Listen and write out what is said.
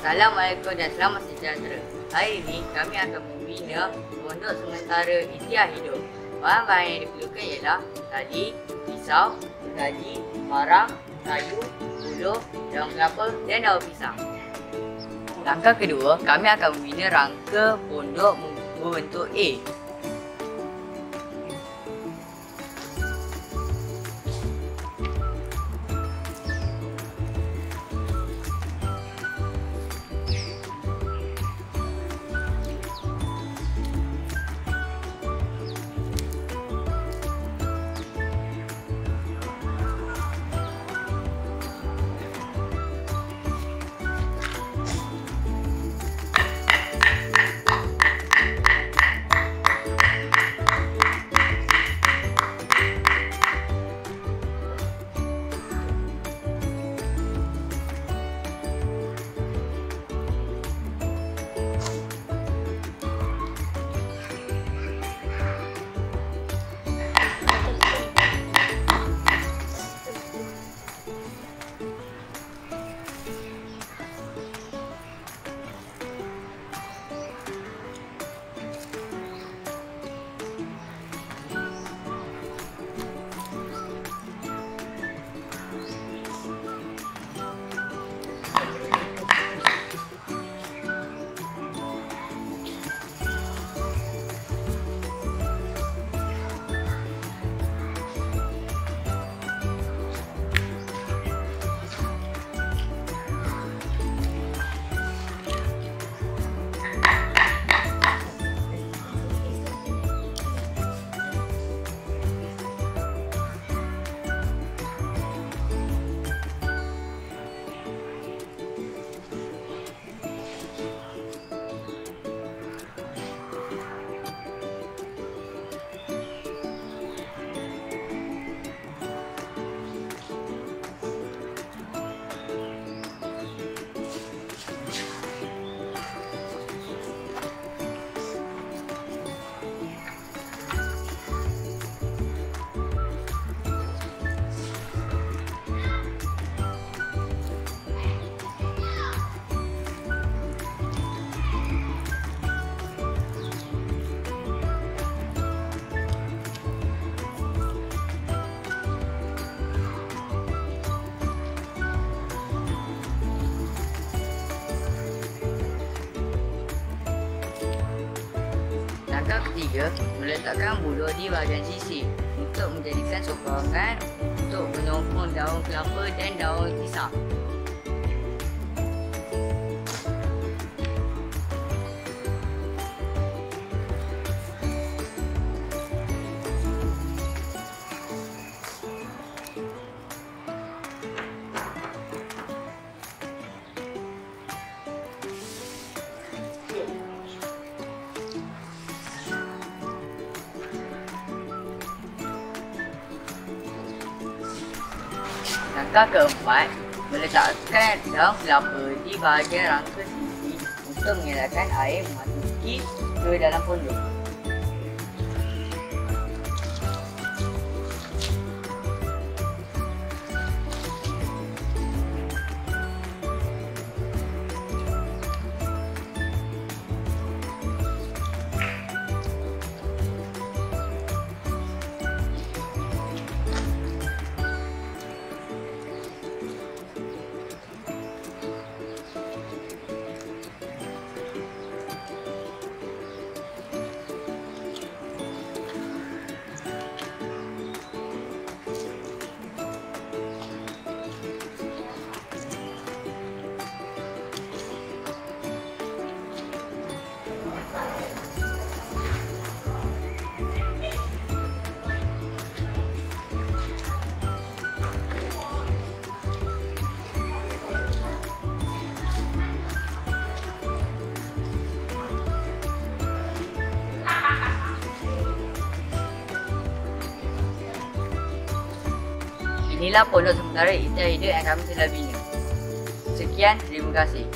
Assalamualaikum dan selamat sejahtera. Hari ini kami akan membina pondok sementara Itiah Hidup. Bahan-bahan yang diperlukan ialah tali, pisau, gaji, parang, kayu, buluh, daun kelapa dan daun pisang. Langkah kedua, kami akan membina rangka pondok berbentuk A. Langkah ketiga, meletakkan buluh di bahagian sisi untuk menjadikan sokongan untuk menyokong daun kelapa dan daun pisang. Langkah keempat, meletakkan daun kelapa di bahagian rangka sisi untuk mengelakkan air memasuki ke dalam pondok. Inilah pondok sementara Ita Hidup yang kami telah bina. Sekian, terima kasih.